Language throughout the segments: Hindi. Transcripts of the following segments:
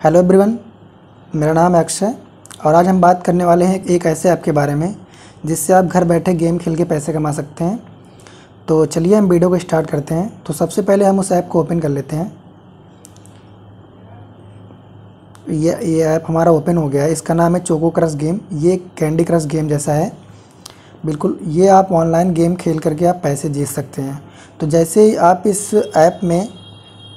हेलो एवरीवन, मेरा नाम है अक्षय और आज हम बात करने वाले हैं एक ऐसे ऐप के बारे में जिससे आप घर बैठे गेम खेल के पैसे कमा सकते हैं। तो चलिए हम वीडियो को स्टार्ट करते हैं। तो सबसे पहले हम उस ऐप को ओपन कर लेते हैं। ये ये ऐप हमारा ओपन हो गया है। इसका नाम है चोको क्रश गेम। ये कैंडी क्रश गेम जैसा है। बिल्कुल, ये आप ऑनलाइन गेम खेल करके आप पैसे जीत सकते हैं। तो जैसे ही आप इस ऐप में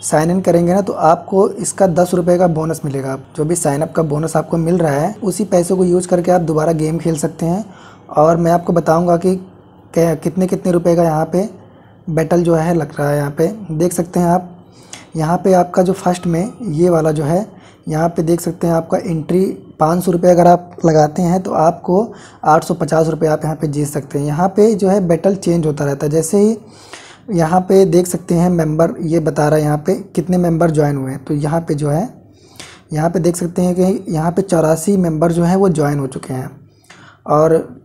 साइन इन करेंगे ना तो आपको इसका दस रुपये का बोनस मिलेगा। जो भी साइनअप का बोनस आपको मिल रहा है, उसी पैसों को यूज़ करके आप दोबारा गेम खेल सकते हैं। और मैं आपको बताऊँगा कि कितने कितने रुपए का यहाँ पे बैटल जो है, लग रहा है यहाँ पे। देख सकते हैं आप, यहाँ पे आपका जो फ़र्स्ट में ये वाला जो है, यहाँ पे देख सकते हैं आपका एंट्री पाँच सौ रुपये अगर आप लगाते हैं तो आपको आठ सौ पचास रुपये आप यहाँ पे जीत सकते हैं। यहाँ पे जो है बैटल चेंज होता रहता है। जैसे ही यहाँ पे देख सकते हैं मेंबर ये बता रहा है यहाँ पे कितने मेंबर ज्वाइन हुए हैं। तो यहाँ पे जो है, यहाँ पे देख सकते हैं कि यहाँ पे चौरासी मेंबर जो हैं वो ज्वाइन हो चुके हैं। और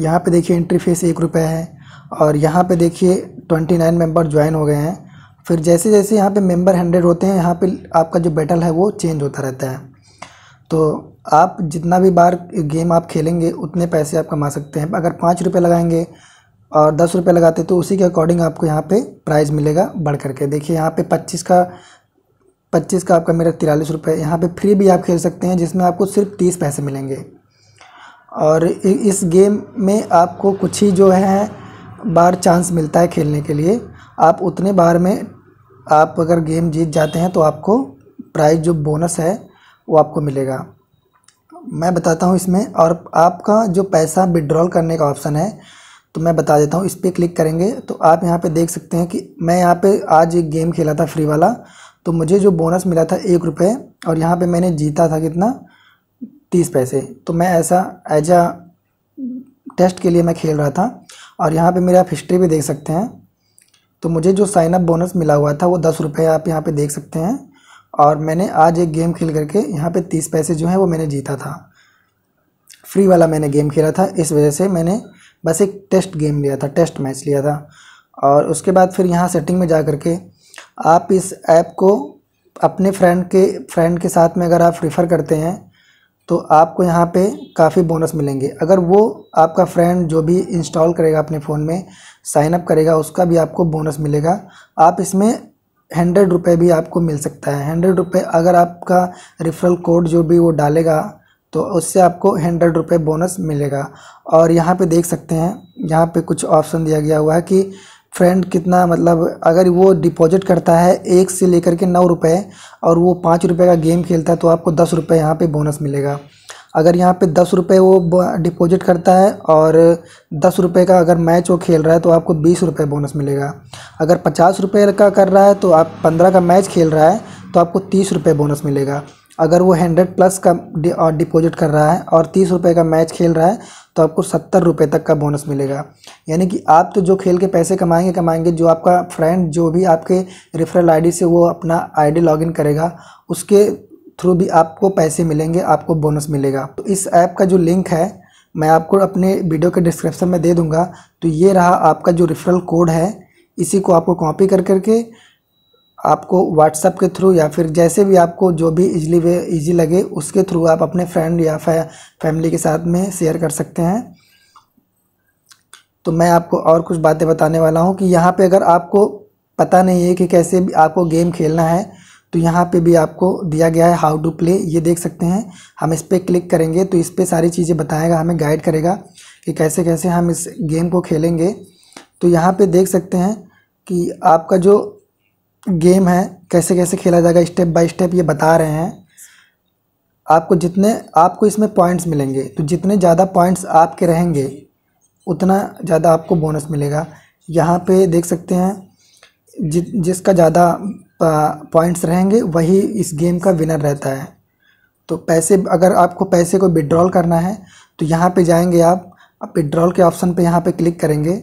यहाँ पे देखिए एंट्री फ़ीस एक रुपये है। और यहाँ पे देखिए ट्वेंटी नाइन मेंबर ज्वाइन हो गए हैं। फिर जैसे जैसे यहाँ पे मेंबर हंड्रेड होते हैं, यहाँ पे आपका जो बैटल है वो चेंज होता रहता है। तो आप जितना भी बार गेम आप खेलेंगे, उतने पैसे आप कमा सकते हैं। अगर पाँच रुपये लगाएँगे और दस रुपये लगाते तो उसी के अकॉर्डिंग आपको यहाँ पे प्राइज़ मिलेगा बढ़ करके। देखिए यहाँ पे पच्चीस का पच्चीस का आपका मेरा तिरालीस रुपये। यहाँ पे फ्री भी आप खेल सकते हैं जिसमें आपको सिर्फ़ तीस पैसे मिलेंगे। और इस गेम में आपको कुछ ही जो है, बार चांस मिलता है खेलने के लिए। आप उतने बार में आप अगर गेम जीत जाते हैं तो आपको प्राइज़ जो बोनस है, वो आपको मिलेगा। मैं बताता हूँ इसमें। और आपका जो पैसा विड्रॉल करने का ऑप्शन है तो मैं बता देता हूँ, इस पर क्लिक करेंगे तो आप यहाँ पे देख सकते हैं कि मैं यहाँ पे आज एक गेम खेला था फ्री वाला तो मुझे जो बोनस मिला था एक रुपये और यहाँ पे मैंने जीता था कितना? तीस पैसे। तो मैं ऐसा एज आ टेस्ट के लिए मैं खेल रहा था, और यहाँ पे मेरा आप हिस्ट्री भी देख सकते हैं। तो मुझे जो साइनअप बोनस मिला हुआ था, वो दस रुपये आप यहाँ पे देख सकते हैं, और मैंने आज एक गेम खेल करके यहाँ पे तीस पैसे जो हैं, वो मैंने जीता था। फ्री वाला मैंने गेम खेला था, इस वजह से मैंने बस एक टेस्ट गेम लिया था, टेस्ट मैच लिया था। और उसके बाद फिर यहाँ सेटिंग में जा कर के आप इस ऐप को अपने फ्रेंड के फ्रेंड के साथ में अगर आप रेफ़र करते हैं तो आपको यहाँ पे काफ़ी बोनस मिलेंगे। अगर वो आपका फ्रेंड जो भी इंस्टॉल करेगा अपने फ़ोन में साइन अप करेगा, उसका भी आपको बोनस मिलेगा। आप इसमें हंड्रेड रुपये भी आपको मिल सकता है। हंड्रेड रुपये अगर आपका रेफरल कोड जो भी वो डालेगा तो उससे आपको हंड्रेड रुपये बोनस मिलेगा। और यहाँ पे देख सकते हैं, यहाँ पे कुछ ऑप्शन दिया गया हुआ है कि फ्रेंड कितना मतलब अगर वो डिपॉजिट करता है एक से लेकर के नौ रुपये और वो पाँच रुपये का गेम खेलता है तो आपको दस रुपये यहाँ पे बोनस मिलेगा। अगर यहाँ पे दस रुपये वो डिपॉजिट करता है और दस रुपये का अगर मैच वो खेल रहा है तो आपको बीस रुपये बोनस मिलेगा। अगर पचास रुपये का कर रहा है तो आप पंद्रह का मैच खेल रहा है तो आपको तीस रुपये बोनस मिलेगा। अगर वो हंड्रेड प्लस का डिपॉजिट कर रहा है और तीस रुपये का मैच खेल रहा है तो आपको सत्तर रुपये तक का बोनस मिलेगा। यानी कि आप तो जो खेल के पैसे कमाएँगे कमाएँगे जो आपका फ्रेंड, जो भी आपके रेफरल आईडी से वो अपना आईडी लॉगिन करेगा, उसके थ्रू भी आपको पैसे मिलेंगे, आपको बोनस मिलेगा। तो इस ऐप का जो लिंक है, मैं आपको अपने वीडियो के डिस्क्रिप्शन में दे दूँगा। तो ये रहा आपका जो रेफरल कोड है, इसी को आपको कॉपी कर करके आपको व्हाट्सअप के थ्रू या फिर जैसे भी आपको जो भी इजली वे ईजी लगे, उसके थ्रू आप अपने फ्रेंड या फैमिली के साथ में शेयर कर सकते हैं। तो मैं आपको और कुछ बातें बताने वाला हूँ कि यहाँ पे अगर आपको पता नहीं है कि कैसे भी आपको गेम खेलना है तो यहाँ पे भी आपको दिया गया है हाउ टू प्ले ये देख सकते हैं। हम इस पर क्लिक करेंगे तो इस पर सारी चीज़ें बताएगा, हमें गाइड करेगा कि कैसे कैसे हम इस गेम को खेलेंगे। तो यहाँ पे देख सकते हैं कि आपका जो गेम है, कैसे कैसे खेला जाएगा, स्टेप बाय स्टेप ये बता रहे हैं। आपको जितने, आपको इसमें पॉइंट्स मिलेंगे तो जितने ज़्यादा पॉइंट्स आपके रहेंगे, उतना ज़्यादा आपको बोनस मिलेगा। यहाँ पे देख सकते हैं जि जिसका ज़्यादा पॉइंट्स रहेंगे, वही इस गेम का विनर रहता है। तो पैसे, अगर आपको पैसे को विड्रॉल करना है तो यहाँ पे जाएँगे आप विड्रॉल के ऑप्शन पे यहाँ पे क्लिक करेंगे।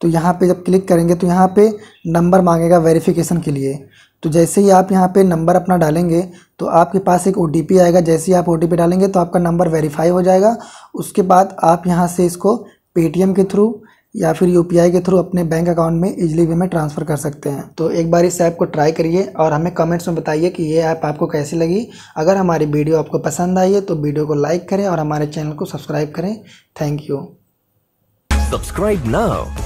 तो यहाँ पे जब क्लिक करेंगे तो यहाँ पे नंबर मांगेगा वेरिफिकेशन के लिए। तो जैसे ही आप यहाँ पे नंबर अपना डालेंगे तो आपके पास एक ओ आएगा। जैसे ही आप ओ डालेंगे तो आपका नंबर वेरीफाई हो जाएगा। उसके बाद आप यहाँ से इसको पेटीएम के थ्रू या फिर यूपीआई के थ्रू अपने बैंक अकाउंट में इजली वे में ट्रांसफ़र कर सकते हैं। तो एक बार इस ऐप को ट्राई करिए और हमें कमेंट्स में बताइए कि ये ऐप आपको कैसी लगी। अगर हमारी वीडियो आपको पसंद आई है तो वीडियो को लाइक करें और हमारे चैनल को सब्सक्राइब करें। Thank you subscribe now.